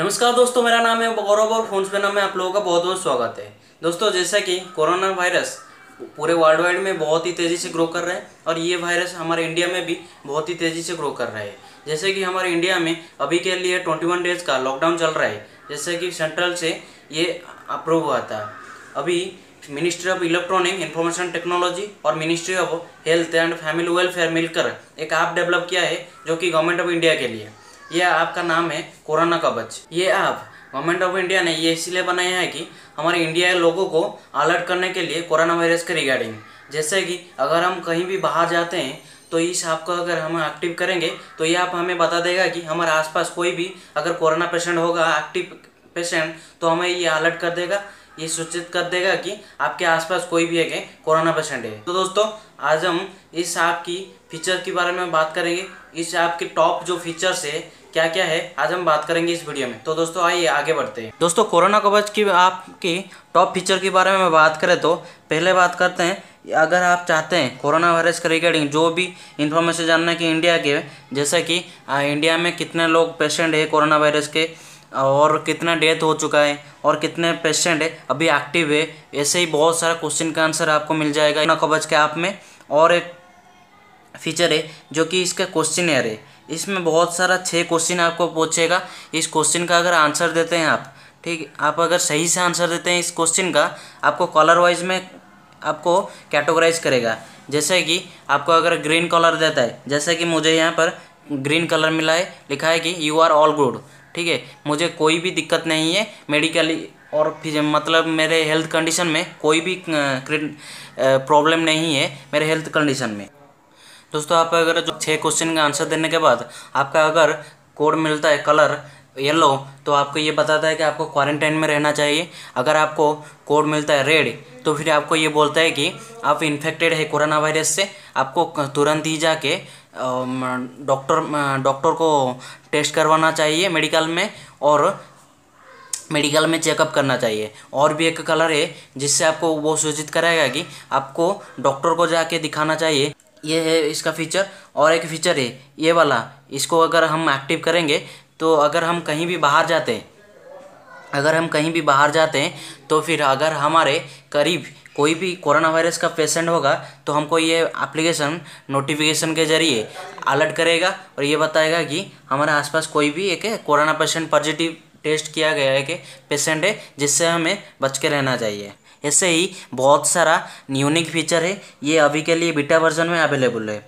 नमस्कार दोस्तों, मेरा नाम है गौरव और फ़ोन नाम में आप लोगों का बहुत बहुत स्वागत है। दोस्तों, जैसा कि कोरोना वायरस पूरे वर्ल्ड वाइड में बहुत ही तेज़ी से ग्रो कर रहा है और ये वायरस हमारे इंडिया में भी बहुत ही तेज़ी से ग्रो कर रहा है। जैसे कि हमारे इंडिया में अभी के लिए ट्वेंटी वन डेज़ का लॉकडाउन चल रहा है। जैसे कि सेंट्रल से ये अप्रूव हुआ था। अभी ministry of electronic information technology और ministry of health and family welfare मिलकर एक ऐप डेवलप किया है जो कि गवर्नमेंट ऑफ़ इंडिया के लिए। ये आपका नाम है कोरोना कवच ये ऐप गवर्नमेंट ऑफ़ इंडिया ने ये इसलिए बनाया है कि हमारे इंडिया लोगों को अलर्ट करने के लिए कोरोना वायरस के रिगार्डिंग जैसे कि अगर हम कहीं भी बाहर जाते हैं तो इस ऐप को अगर हम एक्टिव करेंगे तो ये ऐप हमें बता देगा कि हमारे आसपास कोई भी अगर कोरोना पेशेंट होगा एक्टिव पेशेंट तो हमें ये अलर्ट कर देगा। ये सूचित कर देगा कि आपके आसपास कोई भी है कोरोना पेशेंट है। तो दोस्तों, आज हम इस ऐप की फीचर के बारे में बात करेंगे। इस ऐप के टॉप जो फीचर्स है क्या क्या है, आज हम बात करेंगे इस वीडियो में। तो दोस्तों, आइए आगे बढ़ते हैं। दोस्तों, कोरोना कवच की आपकी टॉप फीचर के बारे में बात करें तो पहले बात करते हैं, अगर आप चाहते हैं कोरोना वायरस के रिगार्डिंग जो भी इन्फॉर्मेशन जानना कि इंडिया के, जैसे कि इंडिया में कितने लोग पेशेंट है कोरोना वायरस के, और कितना डेथ हो चुका है, और कितने पेशेंट है अभी एक्टिव है, ऐसे ही बहुत सारा क्वेश्चन का आंसर आपको मिल जाएगा कोरोना कवच के ऐप में। और एक फीचर है, जो कि इसका क्वेश्चन एयर है। इसमें बहुत सारा छः क्वेश्चन आपको पूछेगा। इस क्वेश्चन का अगर आंसर देते हैं आप, ठीक आप अगर सही से आंसर देते हैं इस क्वेश्चन का, आपको कलर वाइज में आपको कैटेगराइज करेगा। जैसे कि आपको अगर ग्रीन कलर देता है, जैसे कि मुझे यहाँ पर ग्रीन कलर मिला है, लिखा है कि यू आर ऑल गुड ठीक है? मुझे कोई भी दिक्कत नहीं है मेडिकली और मतलब मेरे हेल्थ कंडीशन में कोई भी प्रॉब्लम नहीं है मेरे हेल्थ कंडीशन में। दोस्तों, आप अगर जो छः क्वेश्चन का आंसर देने के बाद आपका अगर कोड मिलता है कलर येलो तो आपको ये बताता है कि आपको क्वारंटाइन में रहना चाहिए। अगर आपको कोड मिलता है रेड तो फिर आपको ये बोलता है कि आप इन्फेक्टेड है कोरोना वायरस से। आपको तुरंत ही जाके डॉक्टर डॉक्टर को टेस्ट करवाना चाहिए मेडिकल में और मेडिकल में चेकअप करना चाहिए। और भी एक कलर है जिससे आपको वो सूचित कराएगा कि आपको डॉक्टर को जाके दिखाना चाहिए। ये है इसका फीचर और एक फीचर है, ये वाला। इसको अगर हम एक्टिव करेंगे तो अगर हम कहीं भी बाहर जाते हैं अगर हम कहीं भी बाहर जाते हैं तो फिर अगर हमारे करीब कोई भी कोरोना वायरस का पेशेंट होगा तो हमको ये एप्लीकेशन नोटिफिकेशन के ज़रिए अलर्ट करेगा और ये बताएगा कि हमारे आसपास कोई भी एक कोरोना पेशेंट पॉजिटिव टेस्ट किया गया है कि पेशेंट है, जिससे हमें बच के रहना चाहिए। ऐसे ही बहुत सारा यूनिक फीचर है, ये अभी के लिए बीटा वर्जन में अवेलेबल है।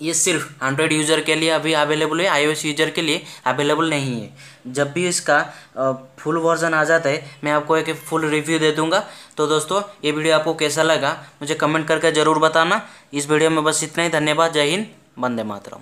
ये सिर्फ़ एंड्रॉयड यूज़र के लिए अभी अवेलेबल है आईओएस यूज़र के लिए अवेलेबल नहीं है। जब भी इसका फुल वर्जन आ जाता है, मैं आपको एक फुल रिव्यू दे दूँगा। तो दोस्तों, ये वीडियो आपको कैसा लगा, मुझे कमेंट करके ज़रूर बताना। इस वीडियो में बस इतना ही, धन्यवाद, जय हिंद, वंदे मातरम।